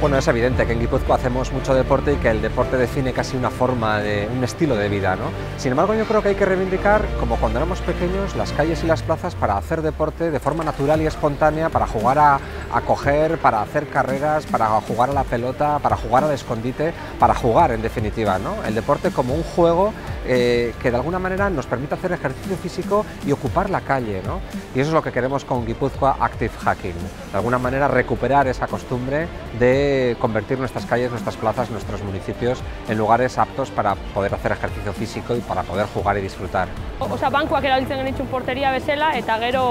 Bueno, es evidente que en Guipúzcoa hacemos mucho deporte y que el deporte define casi una forma, de, un estilo de vida. ¿no? Sin embargo, yo creo que hay que reivindicar, como cuando éramos pequeños, las calles y las plazas para hacer deporte de forma natural y espontánea, para jugar a, a coger, para hacer carreras, para jugar a la pelota, para jugar al escondite, para jugar en definitiva. ¿no? El deporte como un juego eh, que de alguna manera nos permite hacer ejercicio físico y ocupar la calle. ¿no? Y eso es lo que queremos con Guipúzcoa Active Hacking. De alguna manera recuperar esa costumbre de convertir nuestras calles, nuestras plazas, nuestros municipios en lugares aptos para poder hacer ejercicio físico y para poder jugar y disfrutar. Osa, bankuak erabiltzen genitxun porteria bezala eta gero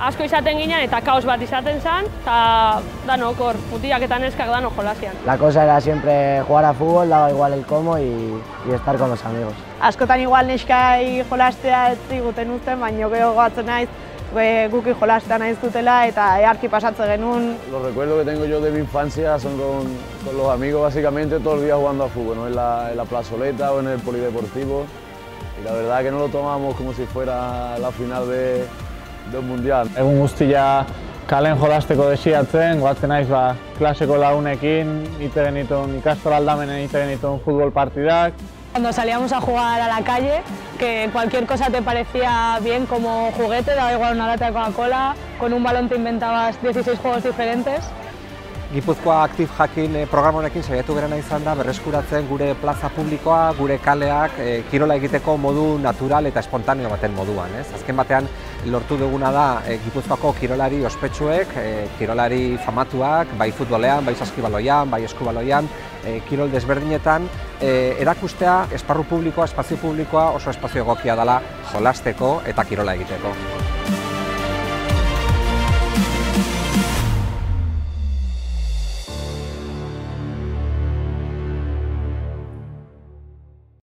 asko izaten ginen eta kaos bat izaten zen, eta danok hor, mutiak eta neskak danok jolasian. La cosa era siempre jugar a fútbol, daba igual el cómo y, y estar con los amigos. Askotan igual neskai jolastea ez ziguten uzten, baina gero goatzen naiz guki jolastea nahiz dutela eta earki pasatze genuen. Los recuerdos que tengo yo de mi infancia son con, con los amigos básicamente todo el día jugando a fútbol, ¿no? en, la, en la plazoleta o en el polideportivo. Y la verdad que no lo tomamos como si fuera la final de, un mundial. Egun guztia kalen jolasteko desiatzen, goatzen naiz ba, klaseko lagunekin, ite genituen ikastola aldamenen ite genituen futbol partidak. Cuando salíamos a jugar a la calle, que cualquier cosa te parecía bien como juguete, daba igual una lata de Coca-Cola, con un balón te inventabas 16 juegos diferentes. Gipuzkoa Active Hacking eh, programa honekin saiatu gerena izan da berreskuratzen gure plaza publikoa, gure kaleak, e, kirola egiteko modu natural eta espontaneo baten moduan. Ez? Azken batean lortu duguna da e, Gipuzkoako kirolari ospetsuek, e, kirolari famatuak, bai futbolean, bai saskibaloian, bai eskubaloian, e, kirol desberdinetan, e, erakustea esparru publikoa, espazio publikoa oso espazio egokia dela jolasteko eta kirola egiteko.